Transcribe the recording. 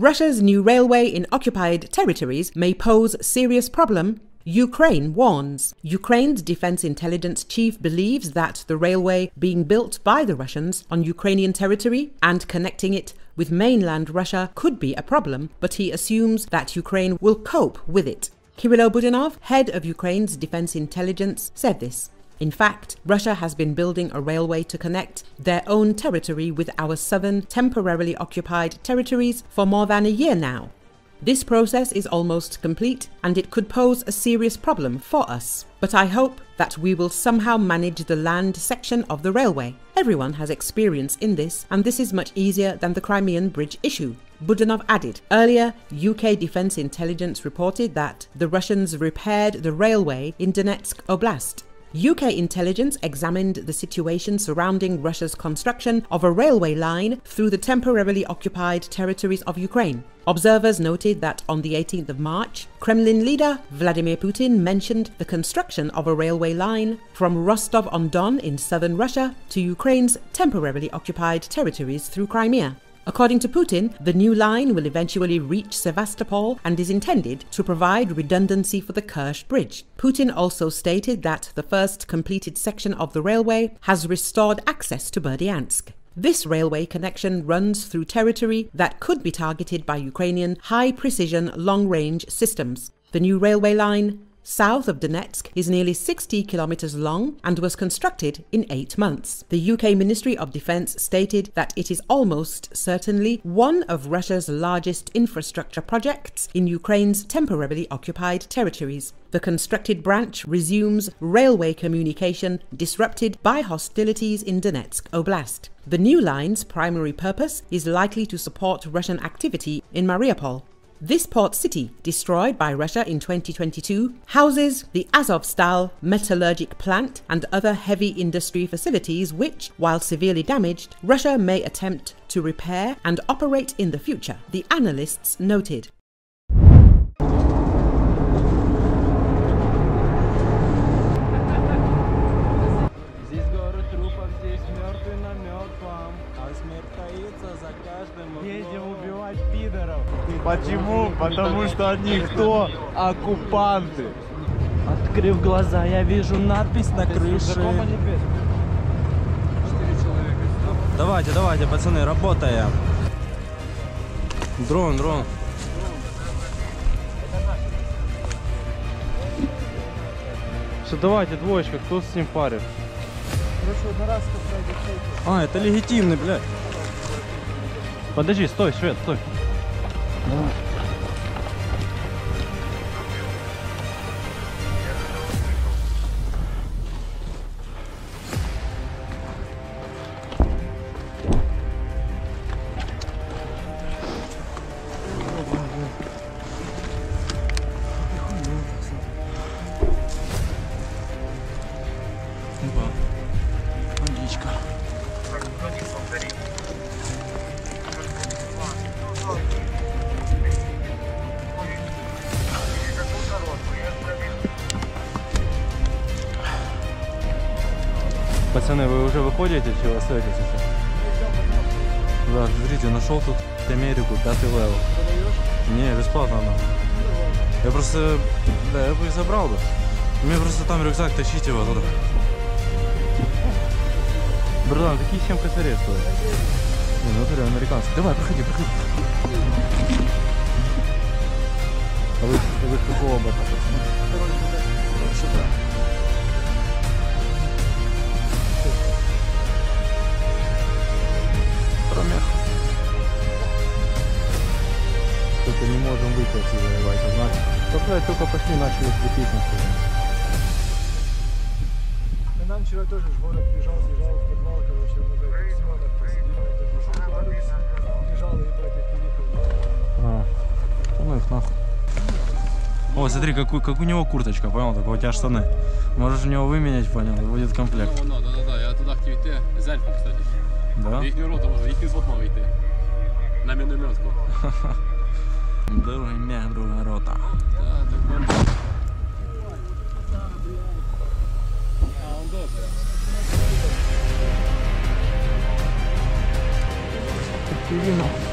Russia's new railway in occupied territories may pose serious problem Ukraine warns. Ukraine's defense intelligence chief believes that the railway being built by the Russians on Ukrainian territory and connecting it with mainland Russia could be a problem, but he assumes that Ukraine will cope with it. Kyrylo Budanov, head of Ukraine's defense intelligence, said this. In fact, Russia has been building a railway to connect their own territory with our southern temporarily occupied territories for more than a year now. This process is almost complete and it could pose a serious problem for us. But I hope that we will somehow manage the land section of the railway. Everyone has experience in this and this is much easier than the Crimean Bridge issue. Budanov added, earlier UK Defense Intelligence reported that the Russians repaired the railway in Donetsk Oblast UK intelligence examined the situation surrounding Russia's construction of a railway line through the temporarily occupied territories of Ukraine. Observers noted that on the 18th of March, Kremlin leader Vladimir Putin mentioned the construction of a railway line from Rostov on Don in southern Russia to Ukraine's temporarily occupied territories through Crimea. According to Putin, the new line will eventually reach Sevastopol and is intended to provide redundancy for the Kerch Bridge. Putin also stated that the first completed section of the railway has restored access to Berdyansk. This railway connection runs through territory that could be targeted by Ukrainian high precision long range systems. The new railway line south of Donetsk is nearly 60 kilometers long and was constructed in eight months. The UK Ministry of Defence stated that it is almost certainly one of Russia's largest infrastructure projects in Ukraine's temporarily occupied territories. The constructed branch resumes railway communication disrupted by hostilities in Donetsk Oblast. The new line's primary purpose is likely to support Russian activity in Mariupol. This port city, destroyed by Russia in 2022, houses the Azovstal metallurgic plant and other heavy industry facilities which, while severely damaged, Russia may attempt to repair and operate in the future, the analysts noted. Почему? Потому что они кто? Оккупанты. Открыв глаза, я вижу надпись на крыше. Давайте, давайте, пацаны, работаем. Дрон, дрон. Что давайте, двоечка, кто с ним парит? А, это легитимный, блядь. Подожди, стой, Швед, стой. 嗯。Пацаны, вы уже выходите, чего остаетесь еще? Да, смотрите, нашел тут Америку, пятый левел. Не, бесплатно она. Я просто, да, я бы и забрал бы. Мне просто там рюкзак, тащить его туда. Братан, какие 7 косарей стоят? Не, ну это американский. Давай, проходи, проходи. А вы, вы какого бота? Промех. не можем выйти отсюда, ебать, значит. Только, только пошли, начали крепить на себя. И нам вчера тоже в город бежал, бежал в подвал, короче, мы в этих Семенах посидели, на этой вышке. Бежал, ебать, их приехал. А, ну их нахуй. О, смотри, как у, как у него курточка, понял? Так у тебя штаны. Можешь у него выменять, понял, и будет комплект. Ну, да, да, да, я туди хотів йти. З ельфом, кстати. Да? Їхню роту, їхній звод мав йти. На мінометку. Duro em merda, garota. Não, não.